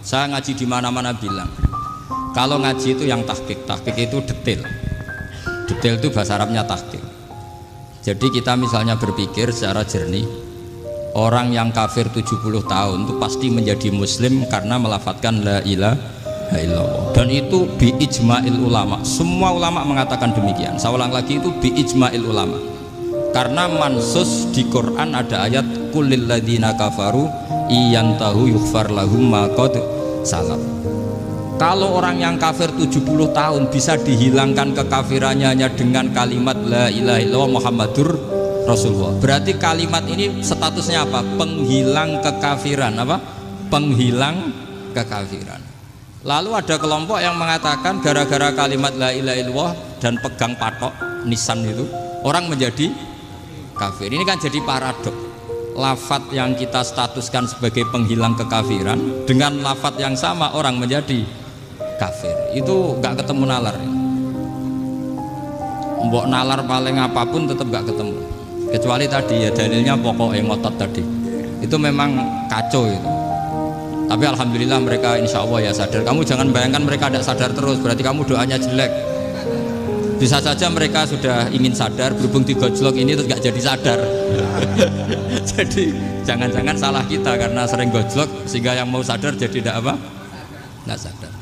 Saya ngaji di mana-mana bilang, kalau ngaji itu yang tahqiq, tahqiq itu detail. Detail itu bahasa Arabnya tahqiq. Jadi kita misalnya berpikir secara jernih, orang yang kafir 70 tahun itu pasti menjadi muslim karena melafatkan la ilaha illallah. Dan itu bi ijma'il ulama. Semua ulama mengatakan demikian. Saya ulang lagi itu bi ijma'il ulama. Karena mansus di Quran ada ayat kulil ladina kafaru iyantahu yughfar lahum ma qad salam. Kalau orang yang kafir 70 tahun bisa dihilangkan kekafirannya hanya dengan kalimat la ilaha illallah Muhammadur Rasulullah. Berarti kalimat ini statusnya apa? Penghilang kekafiran apa? Penghilang kekafiran. Lalu ada kelompok yang mengatakan gara-gara kalimat la ilaha illallah dan pegang patok nisan itu orang menjadi kafir. Ini kan jadi paradok. Lafat yang kita statuskan sebagai penghilang kekafiran dengan lafat yang sama orang menjadi kafir. Itu nggak ketemu nalar. Mbok nalar paling apa pun tetap nggak ketemu. Kecuali tadi ya dalilnya pokok yang ngotot tadi. Itu memang kacau itu. Tapi alhamdulillah mereka insya Allah ya sadar. Kamu jangan bayangkan mereka tidak sadar terus. Berarti kamu doanya jelek bisa saja mereka sudah ingin sadar berhubung di gojlok ini terus gak jadi sadar. Jadi jangan-jangan salah kita karena sering gojlok sehingga yang mau sadar jadi tidak apa? Nggak sadar